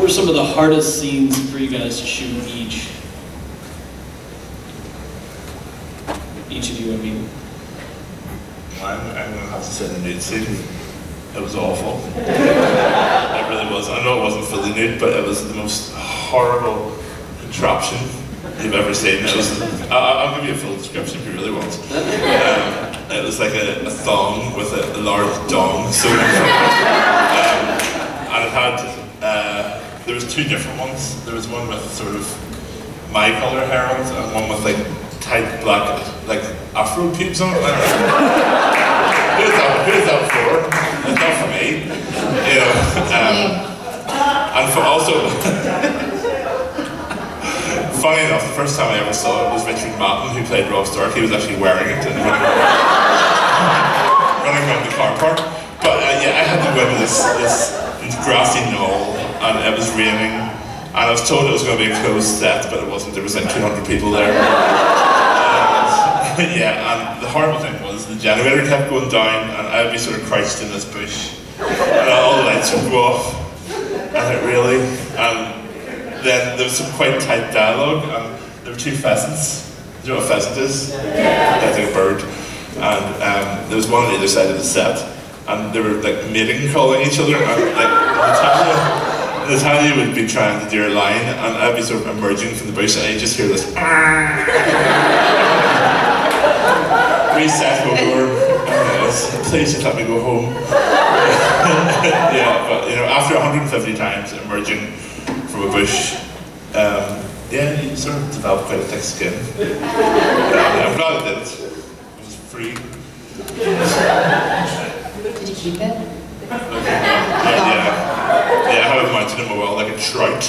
What were some of the hardest scenes for you guys to shoot each? Each of you, I mean. I'm, I'm going to have to say the nude scene. It was awful. it really was. I know it wasn't fully nude, but it was the most horrible contraption you've ever seen. It was, I, will give you a full description if you really want. Um, it was like a, a thong with a, a large dong sewn in um, and it had, uh, there was two different ones. There was one with sort of my colour hair on it and one with like tight black, like afro pubes on it. who's that, who's that for? Not for me. You know, um, and for also, funny enough, the first time I ever saw it was Richard Madden, who played Robb Stark. He was actually wearing it and running, running around the car park. But uh, yeah, I had to go into this, this grassy knoll, and it was raining, and I was told it was going to be a closed set, but it wasn't. There was like 200 people there. And, yeah, and the horrible thing was the generator kept going down, and I'd be sort of crouched in this bush, and all the lights would go off, and it really. And then there was some quite tight dialogue, and there were two pheasants. Do you know what a pheasant is? Yeah. That's like a bird. And um, there was one on either side of the set, and they were like mating calling each other, and like Natalia, would be trying to do her line, and I'd be sort of emerging from the bush, and I'd just hear this. Reset over. Please just let me go home. yeah, but you know, after 150 times emerging from a bush, um, yeah, you sort of develop quite a thick skin. yeah, I'm glad I did it. It was free. Did you keep it? Okay. Mounted in my well like a trout.